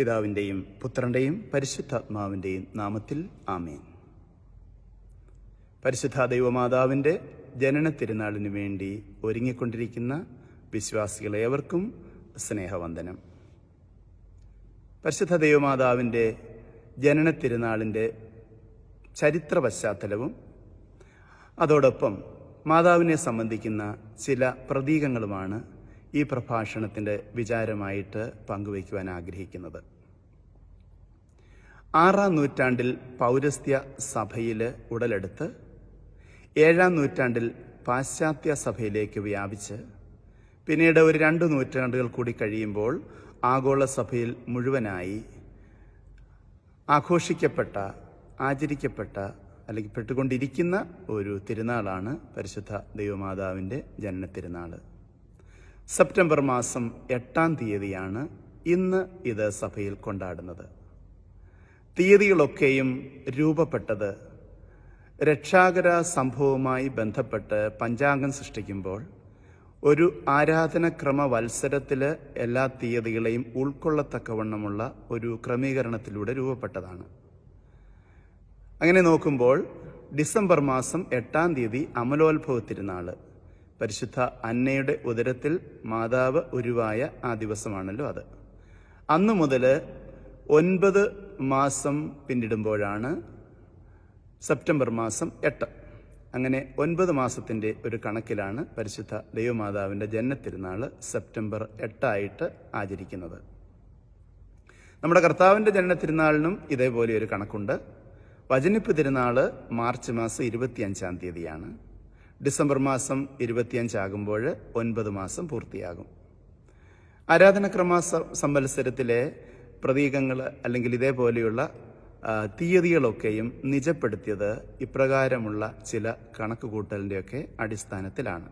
പിതാവിന്റെയും പുത്രന്റെയും പരിശുദ്ധാത്മാവിന്റെയും നാമത്തിൽ ആമേൻ. പരിശുദ്ധ ദൈവമാതാവിന്റെ ജനന തിരുനാളിന് വേണ്ടി ഒരുങ്ങിക്കൊണ്ടിരിക്കുന്ന വിശ്വാസികളേവർക്കും സ്നേഹവന്ദനം. പരിശുദ്ധ ദൈവമാതാവിന്റെ ജനന തിരുനാളിന്റെ ചരിത്ര പശ്ചാത്തലവും അതോടൊപ്പം മാതാവിനെ സംബന്ധിക്കുന്ന ചില പ്രതീകങ്ങളുമാണ് ഈ പ്രഭാഷണത്തിന്റെ വിചാരമായിട്ട് പങ്കുവയ്ക്കുവാൻ ആഗ്രഹിക്കുന്നത്. ആറാം നൂറ്റാണ്ടിൽ പൗരസ്ത്യ സഭയിൽ ഉടലെടുത്ത് ഏഴാം നൂറ്റാണ്ടിൽ പാശ്ചാത്യ സഭയിലേക്ക് വ്യാപിച്ച് പിന്നീട് ഒരു രണ്ട് നൂറ്റാണ്ടുകൾ കൂടി കഴിയുമ്പോൾ ആഗോള സഭയിൽ മുഴുവനായി ആഘോഷിക്കപ്പെട്ട ആചരിക്കപ്പെട്ട അല്ലെങ്കിൽ പെട്ടുകൊണ്ടിരിക്കുന്ന ഒരു തിരുനാളാണ് പരിശുദ്ധ ദൈവമാതാവിന്റെ ജനന സെപ്റ്റംബർ മാസം എട്ടാം തീയതിയാണ് ഇന്ന് ഇത് സഭയിൽ കൊണ്ടാടുന്നത്. തീയതികളൊക്കെയും രൂപപ്പെട്ടത് രക്ഷാകര സംഭവവുമായി ബന്ധപ്പെട്ട് പഞ്ചാംഗം സൃഷ്ടിക്കുമ്പോൾ ഒരു ആരാധനക്രമ വത്സരത്തിൽ എല്ലാ തീയതികളെയും ഉൾക്കൊള്ളത്തക്കവണ്ണമുള്ള ഒരു ക്രമീകരണത്തിലൂടെ രൂപപ്പെട്ടതാണ്. അങ്ങനെ നോക്കുമ്പോൾ ഡിസംബർ മാസം എട്ടാം തീയതി അമലോത്ഭവ തിരുനാൾ. പരിശുദ്ധ അന്നയുടെ ഉദരത്തിൽ മാതാവ് ഉരുവായ ആ ദിവസമാണല്ലോ അത്. അന്നു മുതൽ ഒൻപത് മാസം പിന്നിടുമ്പോഴാണ് സെപ്റ്റംബർ മാസം എട്ട്. അങ്ങനെ ഒൻപത് മാസത്തിന്റെ ഒരു കണക്കിലാണ് പരിശുദ്ധ ദൈവമാതാവിന്റെ ജന്മത്തിരുന്നാൾ സെപ്റ്റംബർ എട്ടായിട്ട് ആചരിക്കുന്നത്. നമ്മുടെ കർത്താവിന്റെ ജനനത്തിരുന്നാളിനും ഇതേപോലെ ഒരു കണക്കുണ്ട്. വചനിപ്പ് തിരുനാൾ മാർച്ച് മാസം ഇരുപത്തിയഞ്ചാം തീയതിയാണ്. ഡിസംബർ മാസം ഇരുപത്തിയഞ്ചാകുമ്പോൾ ഒൻപത് മാസം പൂർത്തിയാകും. ആരാധനക്രമ സംവത്സരത്തിലെ പ്രതീകങ്ങൾ അല്ലെങ്കിൽ ഇതേപോലെയുള്ള തീയതികളൊക്കെയും നിജപ്പെടുത്തിയത് ഇപ്രകാരമുള്ള ചില കണക്കുകൂട്ടലിന്റെയൊക്കെ അടിസ്ഥാനത്തിലാണ്.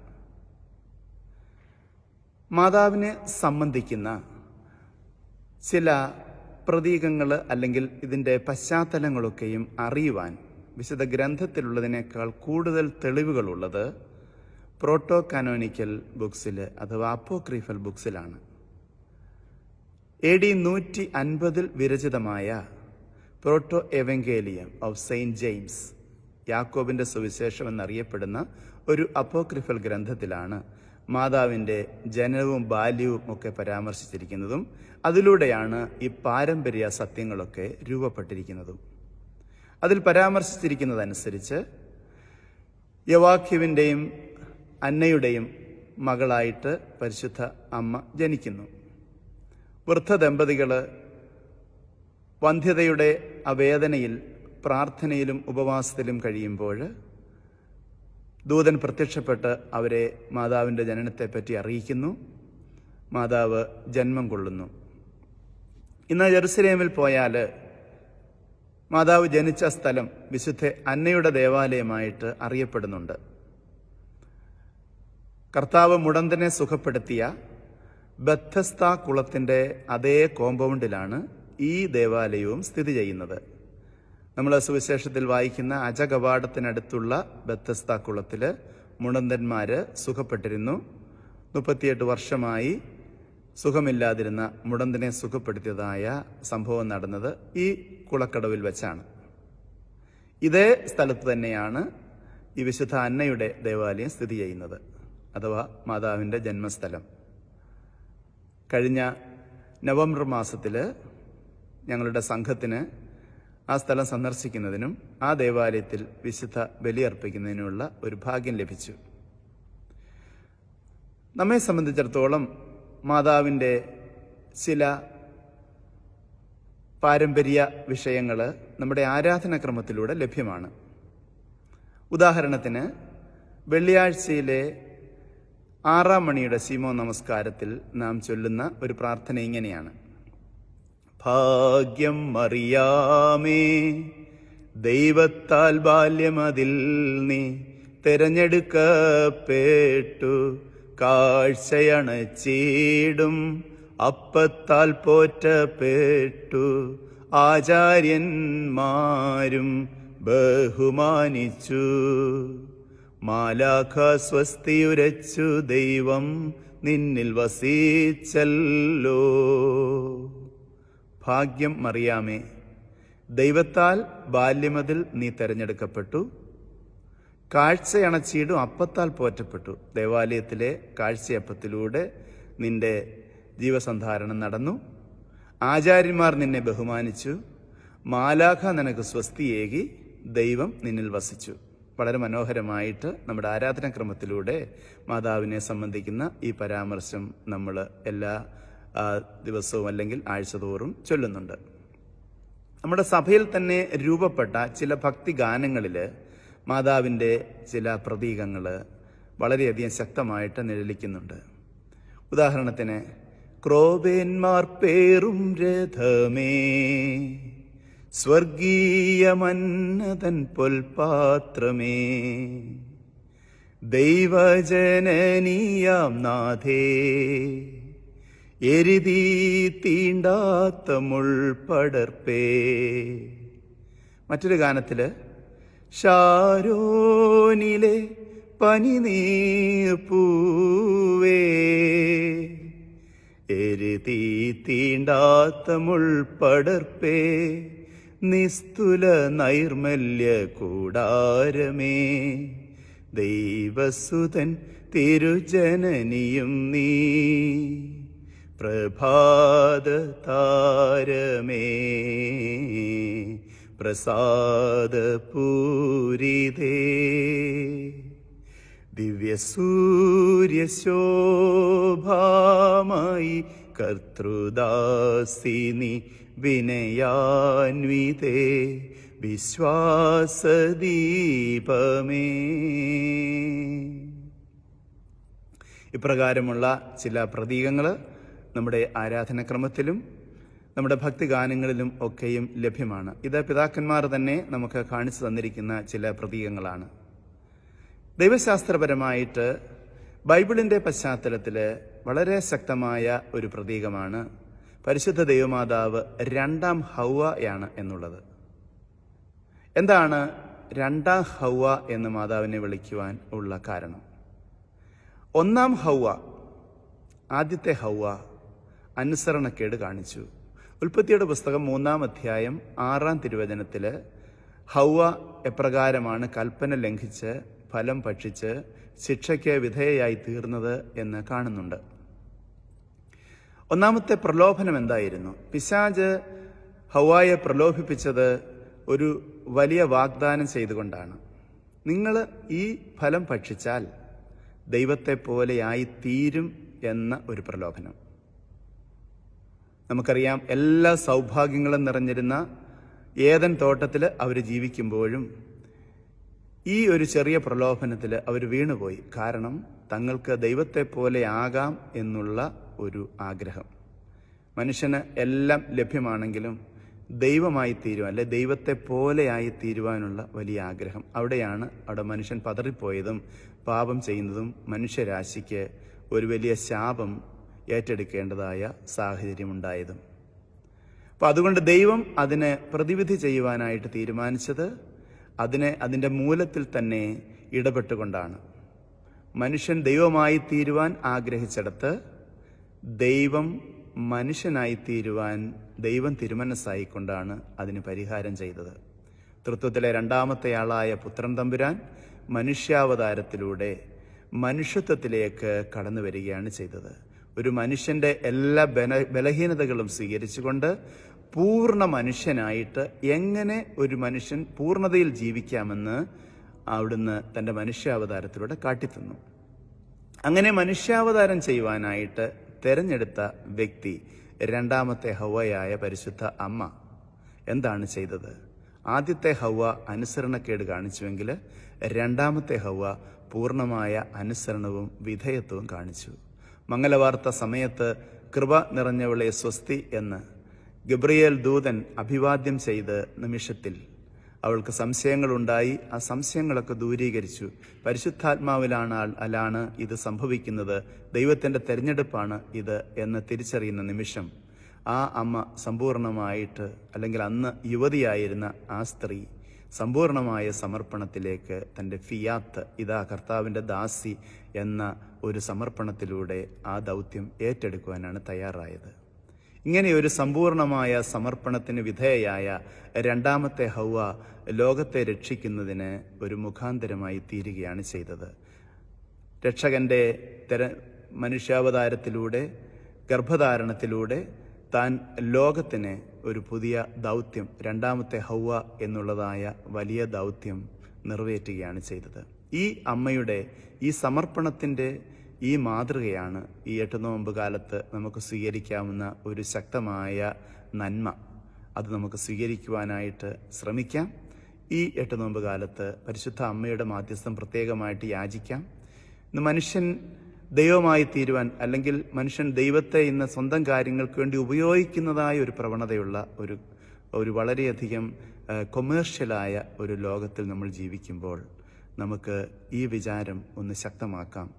മാതാവിനെ സംബന്ധിക്കുന്ന ചില പ്രതീകങ്ങൾ അല്ലെങ്കിൽ ഇതിന്റെ പശ്ചാത്തലങ്ങളൊക്കെയും അറിയുവാൻ വിശുദ്ധ ഗ്രന്ഥത്തിലുള്ളതിനേക്കാൾ കൂടുതൽ തെളിവുകളുള്ളത് പ്രോട്ടോ കാനോനിക്കൽ ബുക്സിൽ അഥവാ അപ്പോക്രീഫൽ ബുക്സിലാണ്. എ ഡി നൂറ്റി അൻപതിൽ വിരചിതമായ proto evangelium of saint James യാക്കോബിന്റെ സുവിശേഷം എന്നറിയപ്പെടുന്ന ഒരു അപ്പോക്രിഫൽ ഗ്രന്ഥത്തിലാണ് മാതാവിന്റെ ജനനവും ബാല്യവും ഒക്കെ പരാമർശിച്ചിരിക്കുന്നതും അതിലൂടെയാണ് ഈ പാരമ്പര്യ സത്യങ്ങളൊക്കെ രൂപപ്പെട്ടിരിക്കുന്നതും. അതിൽ പരാമർശിച്ചിരിക്കുന്നതനുസരിച്ച് യവാഖ്യുവിന്റെയും അന്നയുടെയും മകളായിട്ട് പരിശുദ്ധ അമ്മ ജനിക്കുന്നു. വൃദ്ധ ദമ്പതികൾ വന്ധ്യതയുടെ അവേദനയിൽ പ്രാർത്ഥനയിലും ഉപവാസത്തിലും കഴിയുമ്പോൾ ദൂതൻ പ്രത്യക്ഷപ്പെട്ട് അവരെ മാതാവിന്റെ ജനനത്തെപ്പറ്റി അറിയിക്കുന്നു. മാതാവ് ജന്മം കൊള്ളുന്നു. ഇന്ന് ജെറുസലേമിൽ പോയാൽ മാതാവ് ജനിച്ച സ്ഥലം വിശുദ്ധ അന്നയുടെ ദേവാലയമായിട്ട് അറിയപ്പെടുന്നുണ്ട്. കർത്താവ് മുടന്തനെ സുഖപ്പെടുത്തിയ ബദ്ധസ്ത കുളത്തിന്റെ അതേ കോമ്പൗണ്ടിലാണ് ഈ ദേവാലയവും സ്ഥിതി ചെയ്യുന്നത്. നമ്മൾ സുവിശേഷത്തിൽ വായിക്കുന്ന അജകവാടത്തിനടുത്തുള്ള ബദ്ധസ്ത കുളത്തിൽ മുടന്തന്മാർ സുഖപ്പെട്ടിരുന്നു. മുപ്പത്തിയെട്ട് വർഷമായി സുഖമില്ലാതിരുന്ന മുടന്തിനെ സുഖപ്പെടുത്തിയതായ സംഭവം നടന്നത് ഈ കുളക്കടവിൽ വെച്ചാണ്. ഇതേ സ്ഥലത്ത് തന്നെയാണ് ഈ വിശുദ്ധ അന്നയുടെ ദേവാലയം സ്ഥിതി ചെയ്യുന്നത് അഥവാ മാതാവിന്റെ ജന്മസ്ഥലം. കഴിഞ്ഞ നവംബർ മാസത്തിൽ ഞങ്ങളുടെ സംഘത്തിന് ആ സ്ഥലം സന്ദർശിക്കുന്നതിനും ആ ദേവാലയത്തിൽ വിശുദ്ധ ബലിയർപ്പിക്കുന്നതിനുമുള്ള ഒരു ഭാഗ്യം ലഭിച്ചു. നമ്മെ സംബന്ധിച്ചിടത്തോളം മാതാവിന്റെ ചില പാരമ്പര്യ വിഷയങ്ങൾ നമ്മുടെ ആരാധനാക്രമത്തിലൂടെ ലഭ്യമാണ്. ഉദാഹരണത്തിന് വെള്ളിയാഴ്ചയിലെ ആറാം മണിയുടെ സീമോ നമസ്കാരത്തിൽ നാം ചൊല്ലുന്ന ഒരു പ്രാർത്ഥന ഇങ്ങനെയാണ്. ഭാഗ്യം അറിയാമേ ദൈവത്താൽ ബാല്യമതിൽ നീ തെരഞ്ഞെടുക്കപ്പെട്ടു. കാഴ്ചയണച്ചീടും. അപ്പത്താൽ പോറ്റപ്പെട്ടു ആചാര്യന്മാരും ബഹുമാനിച്ചു. മാലാഖ സ്വസ്തിയുരച്ചു ദൈവം നിന്നിൽ വസിച്ചല്ലോ. ഭാഗ്യം മറിയാമേ ദൈവത്താൽ ബാല്യമതിൽ നീ തെരഞ്ഞെടുക്കപ്പെട്ടു. കാഴ്ചയണച്ചീടും അപ്പത്താൽ പോറ്റപ്പെട്ടു. ദേവാലയത്തിലെ കാഴ്ചയപ്പത്തിലൂടെ നിന്റെ ജീവസന്ധാരണം നടന്നു. ആചാര്യന്മാർ നിന്നെ ബഹുമാനിച്ചു. മാലാഖ നിനക്ക് സ്വസ്തിയേകി ദൈവം നിന്നിൽ വസിച്ചു. വളരെ മനോഹരമായിട്ട് നമ്മുടെ ആരാധനാക്രമത്തിലൂടെ മാതാവിനെ സംബന്ധിക്കുന്ന ഈ പരാമർശം നമ്മൾ എല്ലാ ദിവസവും അല്ലെങ്കിൽ ആഴ്ചതോറും ചൊല്ലുന്നുണ്ട്. നമ്മുടെ സഭയിൽ തന്നെ രൂപപ്പെട്ട ചില ഭക്തി ഗാനങ്ങളിൽ മാതാവിന്റെ ചില പ്രതീകങ്ങൾ വളരെയധികം ശക്തമായിട്ട് നിഴലിക്കുന്നുണ്ട്. ഉദാഹരണത്തിന് ക്രോബേന്മാർ പേറും രഥമേ സ്വർഗീയമന്നതൻ പൊൽപാത്രമേ ദൈവജനനീയാം നാഥേ എരുതി തീണ്ടാത്ത മുൾപടർപ്പേ. മറ്റൊരു ഗാനത്തിൽ ഷാരോനിലെ പനിനീർ പൂവേ എരുതി തീണ്ടാത്ത മുൾപടർപ്പേ നിസ്തുല നൈർമല്യ കൂടാരമേ. ദൈവസുതൻ തിരുജനനിയും നീ പ്രഭാത താരമേ പ്രസാദ പൂരിതേ ദിവ്യസൂര്യശോഭാമായി കർത്തൃദാസിനി വിനയാന്വിതേ. വിശ്വാസദീപമേ. ഇപ്രകാരമുള്ള ചില പ്രതീകങ്ങൾ നമ്മുടെ ആരാധനക്രമത്തിലും നമ്മുടെ ഭക്തിഗാനങ്ങളിലും ഒക്കെയും ലഭ്യമാണ്. ഇത് പിതാക്കന്മാർ തന്നെ നമുക്ക് കാണിച്ചു തന്നിരിക്കുന്ന ചില പ്രതീകങ്ങളാണ്. ദൈവശാസ്ത്രപരമായിട്ട് ബൈബിളിന്റെ പശ്ചാത്തലത്തിൽ വളരെ ശക്തമായ ഒരു പ്രതീകമാണ് പരിശുദ്ധ ദൈവമാതാവ് രണ്ടാം ഹൗവയാണ് എന്നുള്ളത്. എന്താണ് രണ്ടാം ഹൗവ എന്ന് മാതാവിനെ വിളിക്കുവാൻ ഉള്ള കാരണം? ഒന്നാം ഹൗവ ആദ്യത്തെ ഹൗവ അനുസരണക്കേട് കാണിച്ചു. ഉൽപ്പത്തിയുടെ പുസ്തകം മൂന്നാം അധ്യായം ആറാം തിരുവചനത്തിൽ ഹൗവ എപ്രകാരമാണ് കൽപ്പന ലംഘിച്ച് ഫലം ഭക്ഷിച്ച് ശിക്ഷയ്ക്ക് വിധേയയായി തീർന്നത് എന്ന് കാണുന്നുണ്ട്. ഒന്നാമത്തെ പ്രലോഭനം എന്തായിരുന്നു? പിശാജ് ഹവായെ പ്രലോഭിപ്പിച്ചത് ഒരു വലിയ വാഗ്ദാനം ചെയ്തുകൊണ്ടാണ്. നിങ്ങൾ ഈ ഫലം ഭക്ഷിച്ചാൽ ദൈവത്തെ പോലെയായി തീരും എന്ന ഒരു പ്രലോഭനം. നമുക്കറിയാം എല്ലാ സൗഭാഗ്യങ്ങളും നിറഞ്ഞിരുന്ന ഏതൻ തോട്ടത്തിൽ അവർ ജീവിക്കുമ്പോഴും ഈ ഒരു ചെറിയ പ്രലോഭനത്തിൽ അവർ വീണുപോയി. കാരണം തങ്ങൾക്ക് ദൈവത്തെ പോലെ ആകാം എന്നുള്ള ഒരു ആഗ്രഹം. മനുഷ്യന് എല്ലാം ലഭ്യമാണെങ്കിലും ദൈവമായി തീരുവാൻ അല്ലെ ദൈവത്തെ പോലെയായി തീരുവാനുള്ള വലിയ ആഗ്രഹം. അവിടെയാണ് അവിടെ മനുഷ്യൻ പതറിപ്പോയതും പാപം ചെയ്യുന്നതും മനുഷ്യരാശിക്ക് ഒരു വലിയ ശാപം ഏറ്റെടുക്കേണ്ടതായ സാഹചര്യമുണ്ടായതും. അപ്പോൾ അതുകൊണ്ട് ദൈവം അതിനെ പ്രതിവിധി ചെയ്യുവാനായിട്ട് തീരുമാനിച്ചത് അതിനെ അതിന്റെ മൂലത്തിൽ തന്നെ ഇടപെട്ടുകൊണ്ടാണ്. മനുഷ്യൻ ദൈവമായി തീരുവാൻ ആഗ്രഹിച്ചിടത്ത് ദൈവം മനുഷ്യനായി തീരുവാൻ ദൈവം തിരുമനസ്സായിക്കൊണ്ടാണ് അതിന് പരിഹാരം ചെയ്തത്. തൃത്വത്തിലെ രണ്ടാമത്തെ ആളായ പുത്രൻ തമ്പുരാൻ മനുഷ്യാവതാരത്തിലൂടെ മനുഷ്യത്വത്തിലേക്ക് കടന്നു വരികയാണ് ചെയ്തത്. ഒരു മനുഷ്യന്റെ എല്ലാ ബല ബലഹീനതകളും സ്വീകരിച്ചുകൊണ്ട് പൂർണ മനുഷ്യനായിട്ട് എങ്ങനെ ഒരു മനുഷ്യൻ പൂർണതയിൽ ജീവിക്കാമെന്ന് അവിടുന്ന് തന്റെ മനുഷ്യാവതാരത്തിലൂടെ കാട്ടിത്തന്നു. അങ്ങനെ മനുഷ്യാവതാരം ചെയ്യുവാനായിട്ട് തെരഞ്ഞെടുത്ത വ്യക്തി രണ്ടാമത്തെ ഹവയായ പരിശുദ്ധ അമ്മ. എന്താണ് ചെയ്തത്? ആദ്യത്തെ ഹവ അനുസരണക്കേട് കാണിച്ചുവെങ്കിൽ രണ്ടാമത്തെ ഹവ പൂർണമായ അനുസരണവും വിധേയത്വവും കാണിച്ചു. മംഗലവാർത്ത സമയത്ത് കൃപ നിറഞ്ഞവളെ സ്വസ്തി എന്ന് ഗബ്രിയേൽ ദൂതൻ അഭിവാദ്യം ചെയ്ത് നിമിഷത്തിൽ. അവൾക്ക് സംശയങ്ങളുണ്ടായി. ആ സംശയങ്ങളൊക്കെ ദൂരീകരിച്ചു. പരിശുദ്ധാത്മാവിലാണ് അലാണ് ഇത് സംഭവിക്കുന്നത്. ദൈവത്തിന്റെ തെരഞ്ഞെടുപ്പാണ് ഇത് എന്ന് തിരിച്ചറിയുന്ന നിമിഷം ആ അമ്മ സമ്പൂർണമായിട്ട് അല്ലെങ്കിൽ അന്ന് യുവതിയായിരുന്ന ആ സ്ത്രീ സമ്പൂർണമായ സമർപ്പണത്തിലേക്ക് തന്റെ ഫിയാത്ത് ഇതാ കർത്താവിന്റെ ദാസി എന്ന ഒരു സമർപ്പണത്തിലൂടെ ആ ദൗത്യം ഏറ്റെടുക്കുവാനാണ് തയ്യാറായത്. ഇങ്ങനെ ഒരു സമ്പൂർണമായ സമർപ്പണത്തിന് വിധേയയായ രണ്ടാമത്തെ ഹൗവ ലോകത്തെ രക്ഷിക്കുന്നതിന് ഒരു മുഖാന്തരമായി തീരുകയാണ് ചെയ്തത്. രക്ഷകന്റെ തെര മനുഷ്യാവതാരത്തിലൂടെ ഗർഭധാരണത്തിലൂടെ താൻ ലോകത്തിന് ഒരു പുതിയ ദൗത്യം രണ്ടാമത്തെ ഹൗവ എന്നുള്ളതായ വലിയ ദൗത്യം നിറവേറ്റുകയാണ് ചെയ്തത്. ഈ അമ്മയുടെ ഈ സമർപ്പണത്തിന്റെ ഈ മാതൃകയാണ് ഈ എട്ട് നോമ്പ് കാലത്ത് നമുക്ക് സ്വീകരിക്കാവുന്ന ഒരു ശക്തമായ നന്മ. അത് നമുക്ക് സ്വീകരിക്കുവാനായിട്ട് ശ്രമിക്കാം. ഈ എട്ട് നോമ്പ് കാലത്ത് പരിശുദ്ധ അമ്മയുടെ മാധ്യസ്ഥം പ്രത്യേകമായിട്ട് യാചിക്കാം. ഇന്ന് മനുഷ്യൻ ദൈവമായി തീരുവാൻ അല്ലെങ്കിൽ മനുഷ്യൻ ദൈവത്തെ ഇന്ന് സ്വന്തം കാര്യങ്ങൾക്ക് വേണ്ടി ഉപയോഗിക്കുന്നതായ ഒരു പ്രവണതയുള്ള ഒരു ഒരു വളരെയധികം കൊമേഴ്ഷ്യലായ ഒരു ലോകത്തിൽ നമ്മൾ ജീവിക്കുമ്പോൾ നമുക്ക് ഈ വിചാരം ഒന്ന് ശക്തമാക്കാം.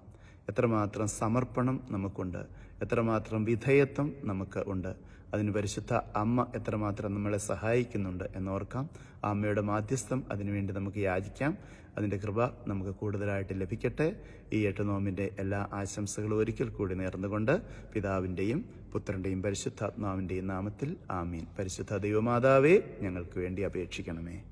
എത്രമാത്രം സമർപ്പണം നമുക്കുണ്ട്. എത്രമാത്രം വിധേയത്വം നമുക്ക് ഉണ്ട്. അതിന് പരിശുദ്ധ അമ്മ എത്രമാത്രം നമ്മളെ സഹായിക്കുന്നുണ്ട് എന്നോർക്കാം. അമ്മയുടെ മാധ്യസ്ഥം അതിനുവേണ്ടി നമുക്ക് യാചിക്കാം. അതിന്റെ കൃപ നമുക്ക് കൂടുതലായിട്ട് ലഭിക്കട്ടെ. ഈ എട്ട് നോമിന്റെ എല്ലാ ആശംസകളും ഒരിക്കൽ കൂടി നേർന്നുകൊണ്ട് പിതാവിന്റെയും പുത്രന്റെയും പരിശുദ്ധാത്മാവിന്റെയും നാമത്തിൽ ആമീൻ. പരിശുദ്ധ ദൈവമാതാവേ ഞങ്ങൾക്ക് വേണ്ടി അപേക്ഷിക്കണമേ.